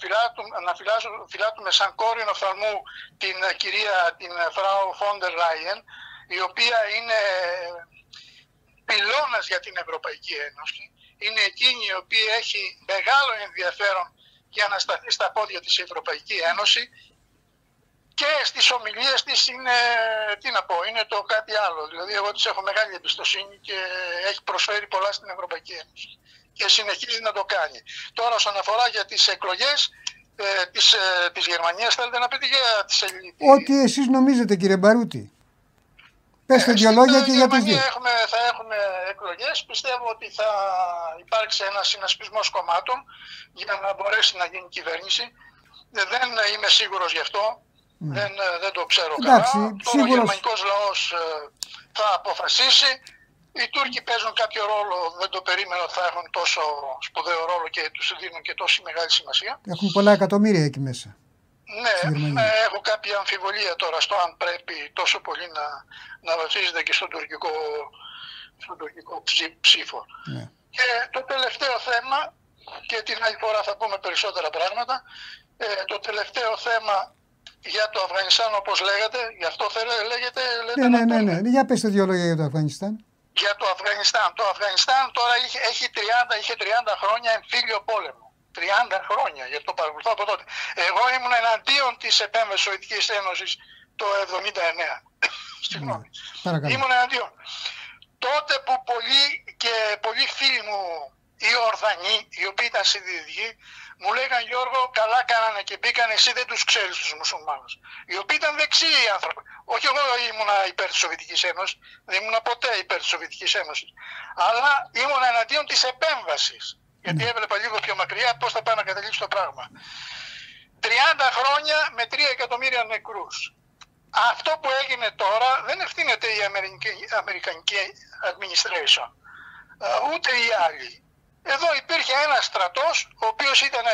S3: φυλάτουμε, να φυλάτουμε σαν κόρηνο οφθαλμού την ε, κυρία, την Φράου Φόντερ Ράιεν, η οποία είναι πυλώνας για την Ευρωπαϊκή Ένωση. Είναι εκείνη η οποία έχει μεγάλο ενδιαφέρον για να σταθεί στα πόδια της Ευρωπαϊκή Ένωση και στις ομιλίες της είναι, τι να πω, είναι το κάτι άλλο. Δηλαδή εγώ της έχω μεγάλη εμπιστοσύνη και έχει προσφέρει πολλά στην Ευρωπαϊκή Ένωση και συνεχίζει να το κάνει. Τώρα όσον αφορά για τις εκλογές ε, της, ε, της Γερμανίας θέλετε να πείτε για τις ελληνικές;
S1: Ό,τι εσείς νομίζετε κύριε Μπαρούτη. Πέστε ε, δύο λόγια και για τις δύο.
S3: Έχουμε, θα έχουμε εκλογές. Πιστεύω ότι θα υπάρξει ένα συνασπισμός κομμάτων για να μπορέσει να γίνει κυβέρνηση. Ε, δεν είμαι σίγουρος γι' αυτό. Ναι. Δεν, ε, δεν το ξέρω
S1: Εντάξει,
S3: καλά. Τώρα ο γερμανικός λαός θα αποφασίσει. Οι Τούρκοι παίζουν κάποιο ρόλο, δεν το περίμενα ότι θα έχουν τόσο σπουδαίο ρόλο και τους δίνουν και τόση μεγάλη σημασία.
S1: Έχουν πολλά εκατομμύρια εκεί μέσα.
S3: Ναι, ε, έχω κάποια αμφιβολία τώρα στο αν πρέπει τόσο πολύ να, να βασίζεται και στον τουρκικό, στον τουρκικό ψήφο. Ναι. Και το τελευταίο θέμα, και την άλλη φορά θα πούμε περισσότερα πράγματα, ε, το τελευταίο θέμα για το Αφγανιστάν όπως λέγατε, γι' αυτό θέλετε, λέγεται... Λέτε
S1: ναι, ναι, ναι, ναι, για πέστε δύο λόγια για το Αφγανιστάν.
S3: Για το Αφγανιστάν. Το Αφγανιστάν τώρα είχε, έχει 30, είχε 30 χρόνια εμφύλιο πόλεμο. 30 χρόνια, γιατί το παρακολουθώ από τότε. Εγώ ήμουν εναντίον της επέμβασης Σοβιετικής Ένωσης το 1979. Συγγνώμη. Ναι, ήμουν εναντίον. Τότε που πολλοί και πολλοί φίλοι μου, οι Ορδανοί, οι οποίοι ήταν συντηρητικοί, μου λέγαν Γιώργο, καλά κάνανε και μπήκαν, εσύ δεν τους ξέρεις τους μουσουλμάνους. Οι οποίοι ήταν δεξιοί οι άνθρωποι. Όχι εγώ ήμουνα υπέρ της Σοβιετικής Ένωσης, δεν ήμουνα ποτέ υπέρ της Σοβιετικής Ένωσης. Αλλά ήμουν εναντίον της επέμβασης. Γιατί έβλεπα λίγο πιο μακριά πώς θα πάει να καταλήξει το πράγμα. 30 χρόνια με 3 εκατομμύρια νεκρούς. Αυτό που έγινε τώρα δεν ευθύνεται η Αμερικανική administration. Ε, ούτε οι άλλοι. Εδώ υπήρχε ένας στρατός, ο οποίος ήταν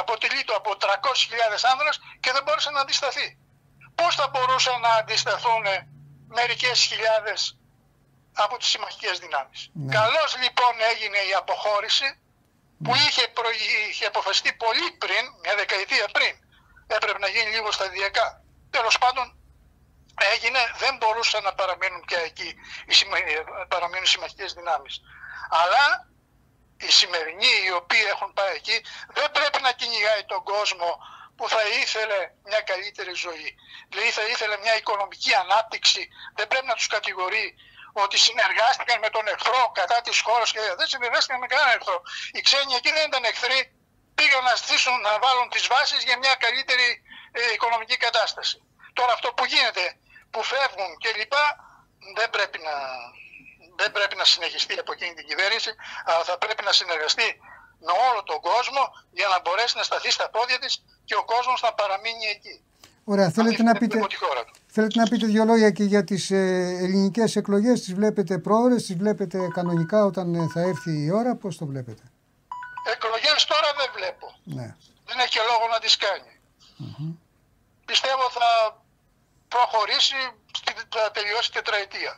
S3: αποτελείτο από 300.000 άνδρες και δεν μπόρεσε να αντισταθεί. Πώς θα μπορούσαν να αντισταθούν μερικές χιλιάδες από τις συμμαχικές δυνάμεις; Ναι. Καλώς λοιπόν έγινε η αποχώρηση που ναι. είχε, προ... είχε αποφασιστεί πολύ πριν, μια δεκαετία πριν. Έπρεπε να γίνει λίγο σταδιακά. Τέλος πάντων έγινε, δεν μπορούσαν να παραμείνουν πια εκεί οι συμμαχικές δυνάμεις. Αλλά οι σημερινοί οι οποίοι έχουν πάει εκεί δεν πρέπει να κυνηγάει τον κόσμο που θα ήθελε μια καλύτερη ζωή. Δηλαδή θα ήθελε μια οικονομική ανάπτυξη. Δεν πρέπει να τους κατηγορεί ότι συνεργάστηκαν με τον εχθρό κατά της χώρας και δεν συνεργάστηκαν με κανέναν εχθρό. Οι ξένοι εκεί δεν ήταν εχθροί, πήγαν να στήσουν, να βάλουν τις βάσεις για μια καλύτερη ε, οικονομική κατάσταση. Τώρα αυτό που γίνεται, που φεύγουν κλπ. δεν πρέπει να, δεν πρέπει να συνεχιστεί από εκείνη την κυβέρνηση, αλλά θα πρέπει να συνεργαστεί με όλο τον κόσμο για να μπορέσει να σταθεί στα πόδια της και ο κόσμος να παραμείνει εκεί.
S1: Ωραία, θέλετε να, πείτε, θέλετε να πείτε δύο λόγια και για τις ε, ελληνικές εκλογές, τις βλέπετε πρόορες, τις βλέπετε κανονικά όταν ε, θα έρθει η ώρα, πώς το βλέπετε;
S3: Εκλογές τώρα δεν βλέπω.
S1: Ναι.
S3: Δεν έχει λόγο να τις κάνει. Πιστεύω θα προχωρήσει, θα τελειώσει η τετραετία.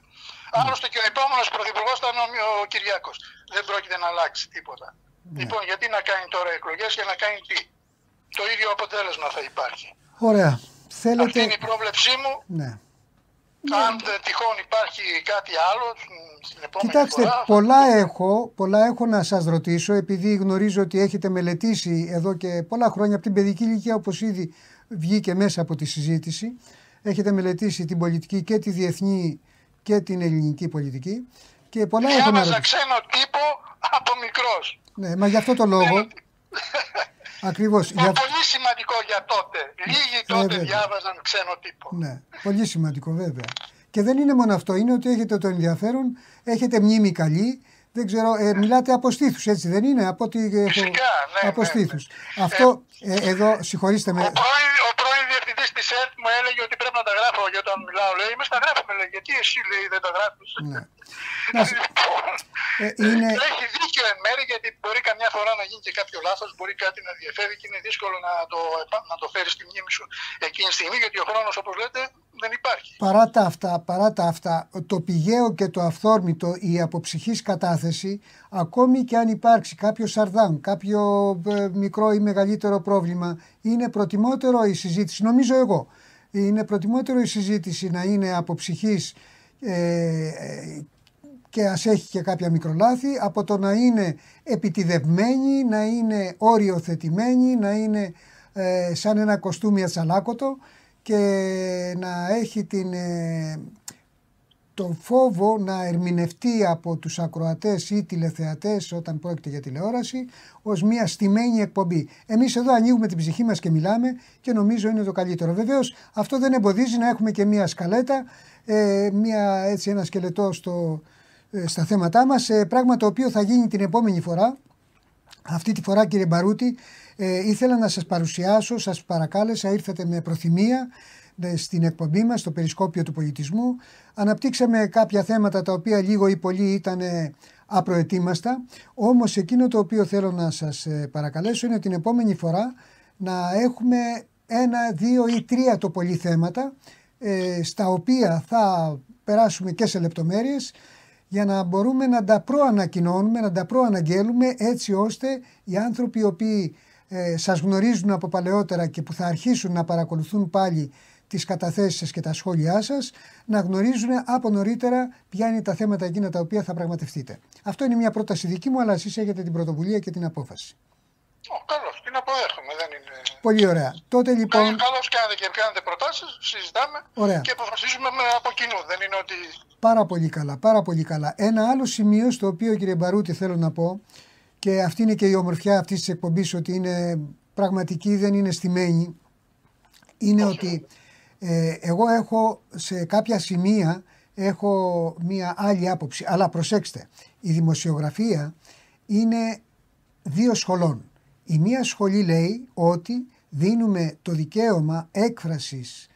S3: Άλλωστε και ο επόμενος πρωθυπουργός θα είναι ο Κυριάκος. Δεν πρόκειται να αλλάξει τίποτα. Ναι. Λοιπόν, γιατί να κάνει τώρα εκλογές και να κάνει τι; Το ίδιο αποτέλεσμα θα υπάρχει.
S1: Ωραία. Θέλετε...
S3: Αυτή είναι η πρόβλεψή μου.
S1: Ναι.
S3: Αν ναι. τυχόν υπάρχει κάτι άλλο στην επόμενη
S1: Κοιτάξτε,
S3: φορά...
S1: πολλά έχω, πολλά έχω να σας ρωτήσω επειδή γνωρίζω ότι έχετε μελετήσει εδώ και πολλά χρόνια από την παιδική ηλικία όπως ήδη βγήκε μέσα από τη συζήτηση. Έχετε μελετήσει την πολιτική και τη διεθνή και την ελληνική πολιτική. Και πολλά
S3: Διάβαζα ξένο τύπο από μικρός.
S1: Ναι, μα γι' αυτό το λόγο... Ακριβώς.
S3: Για... Πολύ σημαντικό για τότε. Λίγοι ε, τότε διάβαζαν ξένο τύπο.
S1: Ναι, πολύ σημαντικό βέβαια. Και δεν είναι μόνο αυτό, είναι ότι έχετε το ενδιαφέρον, έχετε μνήμη καλή, δεν ξέρω, ε, μιλάτε από στήθους, έτσι δεν είναι, από ό,τι έχω...
S3: Φυσικά, ναι,
S1: από
S3: ναι,
S1: στήθους.
S3: ναι.
S1: Αυτό, ε, εδώ, συγχωρήστε με...
S3: Ο πρώην, ο πρώην διευθυντής της ΕΡΤ μου έλεγε ότι πρέπει να τα γράφω για όταν μιλάω. Λέει, εμείς τα γράφουμε, λέει, γιατί εσύ, λέει, δεν τα γράφεις;
S1: Ναι. Να,
S3: λοιπόν,
S1: ε, είναι...
S3: Έχει δίκιο εν μέρη γιατί μπορεί καμιά φορά να γίνει και κάποιο λάθος, μπορεί κάτι να διεφεύγει και είναι δύσκολο να το, να το φέρεις στη μνήμη σου εκείνη τη στιγμή γιατί ο χρόνος όπως λέτε δεν υπάρχει.
S1: Παρά τα αυτά, παρά τα αυτά, το πηγαίο και το αυθόρμητο, η αποψυχής κατάθεση, ακόμη και αν υπάρξει κάποιο σαρδάμ, κάποιο ε, μικρό ή μεγαλύτερο πρόβλημα, είναι προτιμότερο η συζήτηση, νομίζω εγώ, είναι προτιμότερο η συζήτηση να είναι αποψυχής ε, και ας έχει και κάποια μικρολάθη από το να είναι επιτιδευμένη, να είναι οριοθετημένη, να είναι ε, σαν ένα κοστούμι ατσαλάκωτο και να έχει την, ε, το φόβο να ερμηνευτεί από τους ακροατές ή τηλεθεατές όταν πρόκειται για τηλεόραση ως μια στημένη εκπομπή. Εμείς εδώ ανοίγουμε την ψυχή μας και μιλάμε και νομίζω είναι το καλύτερο. Βεβαίως αυτό δεν εμποδίζει να έχουμε και μια σκαλέτα, ε, μια, έτσι, ένα σκελετό στο, ε, στα θέματά μας, ε, πράγμα το οποίο θα γίνει την επόμενη φορά. Αυτή τη φορά κύριε Μπαρούτη ε, ήθελα να σας παρουσιάσω, σας παρακάλεσα, ήρθατε με προθυμία στην εκπομπή μας, στο Περισκόπιο του Πολιτισμού. Αναπτύξαμε κάποια θέματα τα οποία λίγο ή πολύ ήταν απροετοίμαστα, όμως εκείνο το οποίο θέλω να σας παρακαλέσω είναι την επόμενη φορά να έχουμε ένα, δύο ή τρία το πολύ θέματα στα οποία θα περάσουμε και σε λεπτομέρειες για να μπορούμε να τα προανακοινώνουμε, να τα προαναγγέλουμε έτσι ώστε οι άνθρωποι οι οποίοι ε, σας γνωρίζουν από παλαιότερα και που θα αρχίσουν να παρακολουθούν πάλι τις καταθέσεις σας και τα σχόλιά σας να γνωρίζουν από νωρίτερα ποια είναι τα θέματα εκείνα τα οποία θα πραγματευτείτε. Αυτό είναι μια πρόταση δική μου αλλά εσείς έχετε την πρωτοβουλία και την απόφαση.
S3: Καλώς, την αποδέχομαι. Δεν είναι...
S1: Πολύ ωραία. Τότε λοιπόν.
S3: Καλώ κάνετε και κάνετε προτάσεις, συζητάμε ωραία. και αποφασίζουμε από κοινού. Δεν είναι ότι.
S1: Πάρα πολύ καλά, πάρα πολύ καλά. Ένα άλλο σημείο στο οποίο κύριε Μπαρούτη θέλω να πω και αυτή είναι και η ομορφιά αυτής της εκπομπής ότι είναι πραγματική, δεν είναι στημένη. Είναι ότι ε, εγώ έχω σε κάποια σημεία έχω μία άλλη άποψη. Αλλά προσέξτε, η δημοσιογραφία είναι δύο σχολών. Η μία σχολή λέει ότι δίνουμε το δικαίωμα έκφρασης,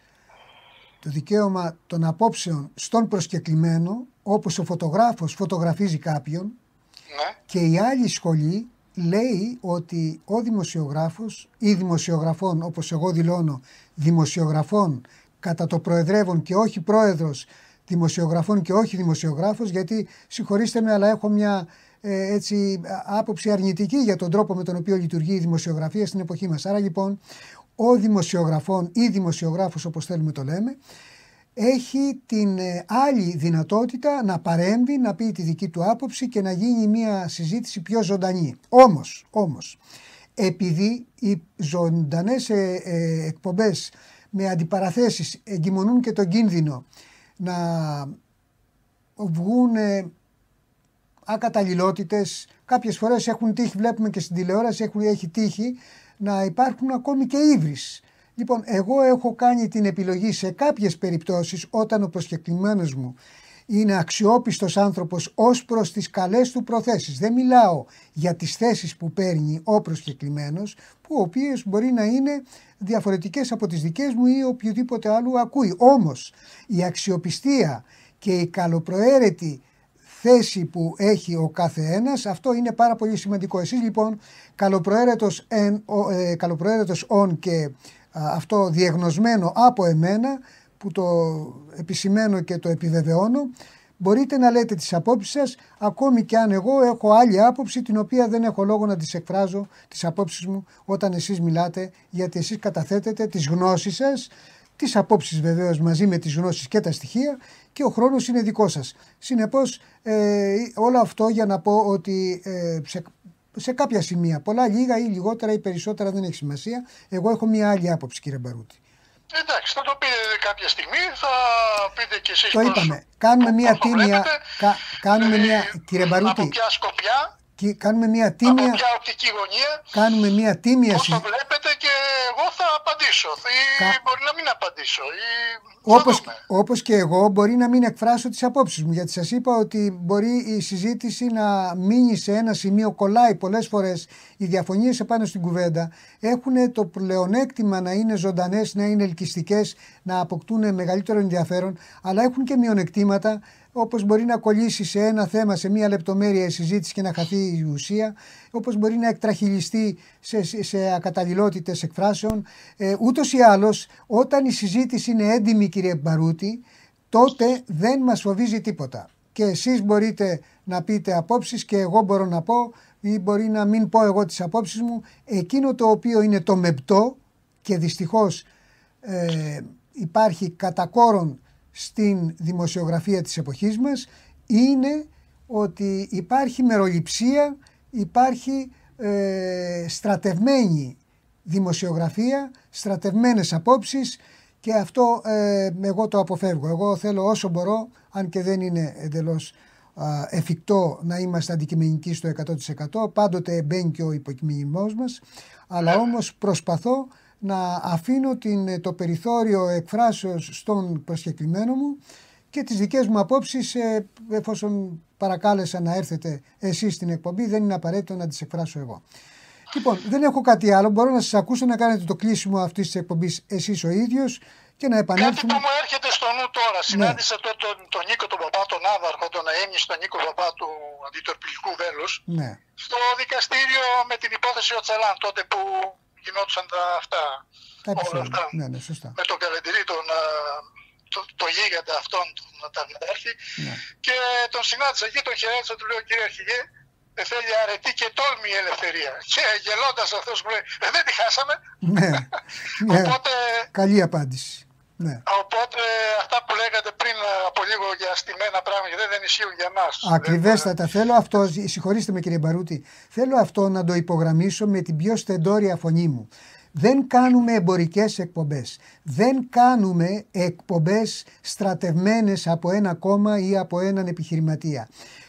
S1: το δικαίωμα των απόψεων στον προσκεκλημένο, όπως ο φωτογράφος φωτογραφίζει κάποιον
S3: ναι.
S1: και η άλλη σχολή λέει ότι ο δημοσιογράφος ή δημοσιογραφών, όπως εγώ δηλώνω, δημοσιογραφών κατά το προεδρεύον και όχι πρόεδρος δημοσιογραφών και όχι δημοσιογράφος, γιατί συγχωρήστε με αλλά έχω μια ε, έτσι, άποψη αρνητική για τον τρόπο με τον οποίο λειτουργεί η δημοσιογραφία στην εποχή μας. Άρα λοιπόν ο δημοσιογραφών ή δημοσιογράφος όπως θέλουμε το λέμε έχει την ε, άλλη δυνατότητα να παρέμβει, να πει τη δική του άποψη και να γίνει μια συζήτηση πιο ζωντανή. Όμως, όμως επειδή οι ζωντανές ε, ε, εκπομπές με αντιπαραθέσεις εγκυμονούν και τον κίνδυνο να βγουν ε, ακαταλληλότητες, κάποιες φορές έχουν τύχει, βλέπουμε και στην τηλεόραση, έχουν, έχει τύχει να υπάρχουν ακόμη και ύβρις. Λοιπόν, εγώ έχω κάνει την επιλογή σε κάποιες περιπτώσεις όταν ο προσκεκλημένος μου είναι αξιόπιστος άνθρωπος ως προς τις καλές του προθέσεις. Δεν μιλάω για τις θέσεις που παίρνει ο προσκεκλημένος, που ο οποίες μπορεί να είναι διαφορετικές από τις δικές μου ή οποιοδήποτε άλλο ακούει. Όμως η αξιοπιστία και η καλοπροαίρετη θέση που έχει ο κάθε ένας, αυτό είναι πάρα πολύ σημαντικό. Εσείς λοιπόν καλοπροαίρετος, εν, ε, καλοπροαίρετος ον και αυτό διεγνωσμένο από εμένα, που το επισημαίνω και το επιβεβαιώνω, μπορείτε να λέτε τις απόψεις σας, ακόμη και αν εγώ έχω άλλη άποψη, την οποία δεν έχω λόγο να τις εκφράζω, τις απόψεις μου, όταν εσείς μιλάτε, γιατί εσείς καταθέτετε τις γνώσεις σας, τις απόψεις βεβαίως μαζί με τις γνώσεις και τα στοιχεία και ο χρόνος είναι δικός σας. Συνεπώς ε, όλο αυτό για να πω ότι ε, σε, σε κάποια σημεία, πολλά λίγα ή λιγότερα ή περισσότερα δεν έχει σημασία, εγώ έχω μια άλλη άποψη κύριε Μπαρούτη.
S3: Εντάξει, θα το πείτε κάποια στιγμή, θα πείτε κι εσείς
S1: Το είπαμε. Κάνουμε μια τίμια. Κα, κάνουμε μια. Κύριε Μπαρούτη.
S3: Από ποια σκοπιά
S1: κάνουμε μια τίμια.
S3: Από ποια οπτική γωνία.
S1: Κάνουμε μια τίμια
S3: Πώς το βλέπετε και εγώ θα απαντήσω. Ή Κα... μπορεί να μην απαντήσω. Ή...
S1: Όπως, όπως και εγώ μπορεί να μην εκφράσω τις απόψεις μου γιατί σας είπα ότι μπορεί η συζήτηση να μείνει σε ένα σημείο κολλάει πολλές φορές οι διαφωνίες επάνω στην κουβέντα έχουν το πλεονέκτημα να είναι ζωντανές, να είναι ελκυστικές, να αποκτούν μεγαλύτερο ενδιαφέρον αλλά έχουν και μειονεκτήματα όπως μπορεί να κολλήσει σε ένα θέμα, σε μία λεπτομέρεια η συζήτηση και να χαθεί η ουσία, όπως μπορεί να εκτραχυλιστεί σε, σε ακαταλληλότητες εκφράσεων. Ε, ούτως ή άλλως, όταν η συζήτηση είναι έντιμη κύριε Μπαρούτη, τότε δεν μας φοβίζει τίποτα. Και εσείς μπορείτε να πείτε απόψεις και εγώ μπορώ να πω ή μπορεί να μην πω εγώ τις απόψεις μου. Εκείνο το οποίο είναι το μεπτό και δυστυχώς ε, υπάρχει κατά κόρον στην δημοσιογραφία της εποχής μας είναι ότι υπάρχει μεροληψία, υπάρχει ε, στρατευμένη δημοσιογραφία, στρατευμένες απόψεις και αυτό ε, εγώ το αποφεύγω. Εγώ θέλω όσο μπορώ, αν και δεν είναι εντελώς εφικτό να είμαστε αντικειμενικοί στο 100% πάντοτε μπαίνει και ο υποκειμενισμός μας αλλά όμως προσπαθώ να αφήνω την, το περιθώριο εκφράσεως στον προσκεκλημένο μου και τις δικές μου απόψεις ε, εφόσον παρακάλεσα να έρθετε εσείς στην εκπομπή δεν είναι απαραίτητο να τις εκφράσω εγώ. Λοιπόν, δεν έχω κάτι άλλο. Μπορώ να σας ακούσω να κάνετε το κλείσιμο αυτής της εκπομπής εσείς ο ίδιος και να επανέλθουμε.
S3: Κάτι που μου έρχεται στο νου τώρα. Ναι. Συνάντησα τον, τον, τον Νίκο τον Παπά, τον Άβαρχο, τον Αέμνη, τον Νίκο Παπά του αντιτορπιλικού βέλους.
S1: Ναι.
S3: Στο δικαστήριο με την υπόθεση ο Τσαλάν τότε που γινόντουσαν τα αυτά.
S1: όλα αυτά. Ναι, ναι, σωστά.
S3: Με τον Καλεντηρή, τον, το, το γίγαντα αυτόν, τον Ταβιδάρχη. Ναι. Και τον συνάντησα εκεί, τον χαιρέτησα, του λέω κύριε Αρχηγέ, θέλει αρετή και τόλμη η ελευθερία. Και γελώντας αυτός μου λέει, «Ε, δεν τη χάσαμε.
S1: Ναι. ναι. Οπότε, Καλή απάντηση. Ναι.
S3: Οπότε αυτά που λέγατε πριν από λίγο για στημένα πράγματα δεν, δεν ισχύουν για μα.
S1: Ακριβέστατα. Θέλω αυτό, συγχωρήστε με κύριε Μπαρούτη, θέλω αυτό να το υπογραμμίσω με την πιο στεντόρια φωνή μου. Δεν κάνουμε εμπορικές εκπομπές. Δεν κάνουμε εκπομπές στρατευμένες από ένα κόμμα ή από έναν επιχειρηματία.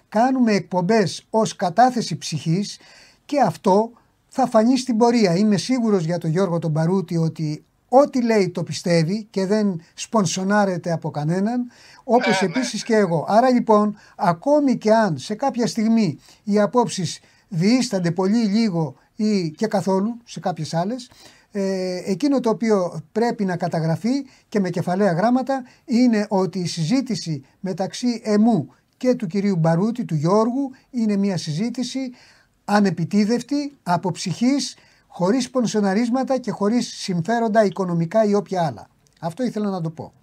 S1: Κάνουμε εκπομπές ως κατάθεση ψυχής και αυτό θα φανεί στην πορεία. Είμαι σίγουρος για τον Γιώργο τον Παρούτη ότι ό,τι λέει το πιστεύει και δεν σπονσονάρεται από κανέναν, όπως ναι, ναι. επίσης και εγώ. Άρα λοιπόν, ακόμη και αν σε κάποια στιγμή οι απόψεις διήστανται πολύ λίγο ή και καθόλου σε κάποιες άλλες, ε, εκείνο το οποίο πρέπει να καταγραφεί και με κεφαλαία γράμματα είναι ότι η συζήτηση μεταξύ εμού και του κυρίου Μπαρούτη, του Γιώργου, είναι μια συζήτηση ανεπιτίδευτη, από ψυχής, χωρίς πονσοναρίσματα και χωρίς συμφέροντα οικονομικά ή όποια άλλα. Αυτό ήθελα να το πω.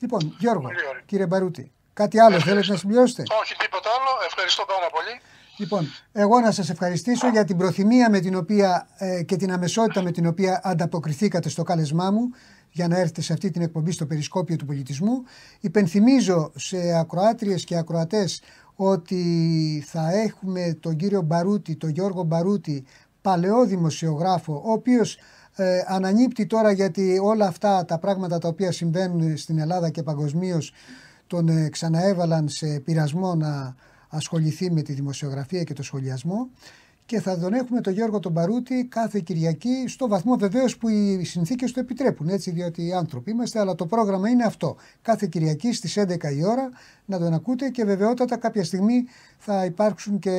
S1: Λοιπόν, Γιώργο, κύριε Μπαρούτη, κάτι άλλο θέλετε να συμπληρώσετε;
S3: Όχι, τίποτα άλλο. Ευχαριστώ πάρα πολύ.
S1: Λοιπόν, εγώ να σας ευχαριστήσω για την προθυμία με την οποία, ε, και την αμεσότητα με την οποία ανταποκριθήκατε στο κάλεσμά μου για να έρθετε σε αυτή την εκπομπή στο Περισκόπιο του Πολιτισμού. Υπενθυμίζω σε ακροάτριες και ακροατές ότι θα έχουμε τον κύριο Μπαρούτη, τον Γιώργο Μπαρούτη, παλαιό δημοσιογράφο, ο οποίος ε, ανανύπτει τώρα γιατί όλα αυτά τα πράγματα τα οποία συμβαίνουν στην Ελλάδα και παγκοσμίως τον ε, ξαναέβαλαν σε πειρασμό να ασχοληθεί με τη δημοσιογραφία και το σχολιασμό. Και θα τον έχουμε τον Γιώργο τον Παρούτη κάθε Κυριακή στο βαθμό βεβαίως που οι συνθήκες το επιτρέπουν έτσι διότι οι άνθρωποι είμαστε αλλά το πρόγραμμα είναι αυτό. Κάθε Κυριακή στις 11 η ώρα να τον ακούτε και βεβαιότατα κάποια στιγμή θα υπάρξουν και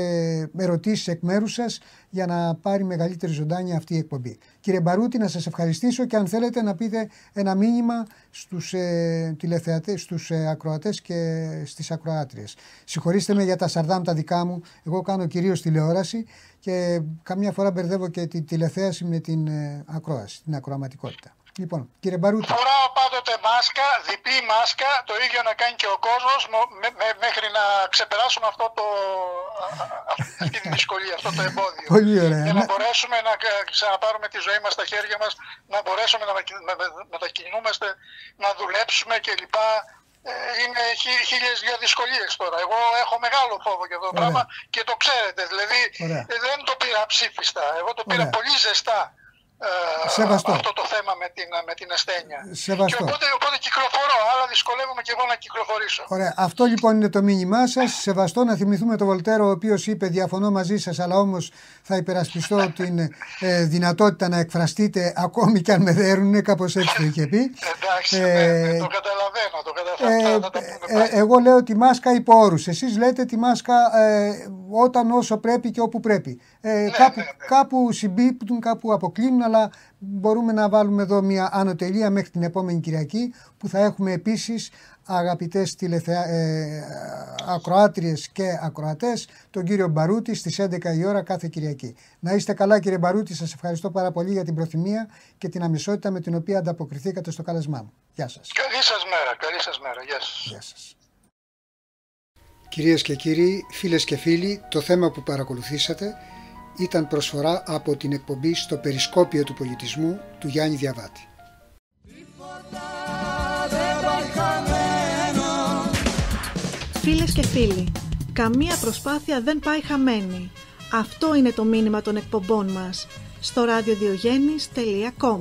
S1: ερωτήσεις εκ μέρους σας για να πάρει μεγαλύτερη ζωντάνια αυτή η εκπομπή. Κύριε Μπαρούτη, να σας ευχαριστήσω και αν θέλετε να πείτε ένα μήνυμα στους ε, τηλεθεατές, στους ε, ακροατές και στις ακροάτριες. Συγχωρήστε με για τα σαρδάμ τα δικά μου, εγώ κάνω κυρίως τηλεόραση και καμιά φορά μπερδεύω και τη τηλεθέαση με την ε, ακρόαση, την ακροαματικότητα. Λοιπόν, κύριε Μπαρούτη.
S3: Φοράω πάντοτε μάσκα, διπλή μάσκα, το ίδιο να κάνει και ο κόσμος μέχρι να ξεπεράσουμε αυτό το, αυτή τη δυσκολία, αυτό το εμπόδιο.
S1: Πολύ ωραία.
S3: Για να μπορέσουμε να ξαναπάρουμε τη ζωή μας στα χέρια μας, να μπορέσουμε να μετακινούμαστε, να δουλέψουμε κλπ. Ε, είναι χίλιες δύο δυσκολίες τώρα. Εγώ έχω μεγάλο φόβο για αυτό το πράγμα και το ξέρετε. Δηλαδή δεν το πήρα ψήφιστα. Εγώ το πήρα πολύ ζεστά. Ε, Σεβαστό. αυτό το θέμα με την, με την ασθένεια.
S1: Σεβαστό.
S3: Και οπότε, οπότε κυκλοφορώ, αλλά δυσκολεύομαι και εγώ να κυκλοφορήσω.
S1: Ωραία. Αυτό λοιπόν είναι το μήνυμά σας. Σεβαστό να θυμηθούμε τον Βολτέρο, ο οποίος είπε: Διαφωνώ μαζί σας, αλλά όμως θα υπερασπιστώ την ε, δυνατότητα να εκφραστείτε ακόμη και αν με δέρουν. Κάπως έτσι το είχε πει.
S3: Εντάξει, ε, ναι, ναι, το καταλαβαίνω. Το καταλαβαίνω
S1: ε, ε, εγώ λέω τη μάσκα υπό όρους. Εσείς λέτε τη μάσκα ε, όταν όσο πρέπει και όπου πρέπει. Ε, ναι, κάπου, ναι, ναι. κάπου συμπίπτουν, κάπου αποκλίνουν, αλλά μπορούμε να βάλουμε εδώ μια ανωτελεία μέχρι την επόμενη Κυριακή που θα έχουμε επίσης αγαπητές τηλεθεα... ε, ακροάτριες και ακροατές τον κύριο Μπαρούτη στις 11 η ώρα κάθε Κυριακή. Να είστε καλά κύριε Μπαρούτη, σας ευχαριστώ πάρα πολύ για την προθυμία και την αμεσότητα με την οποία ανταποκριθήκατε στο κάλεσμά μου. Γεια σας.
S3: Καλή σας μέρα, καλή σας μέρα. Γεια σας.
S1: Γεια σας. Κυρίες και κύριοι, φίλες και φίλοι, το θέμα που παρακολουθήσατε ήταν προσφορά από την εκπομπή στο Περισκόπιο του Πολιτισμού του Γιάννη Διαβάτη.
S2: Φίλες και φίλοι, καμία προσπάθεια δεν πάει χαμένη. Αυτό είναι το μήνυμα των εκπομπών μας στο ραδιοδιογέννης.com.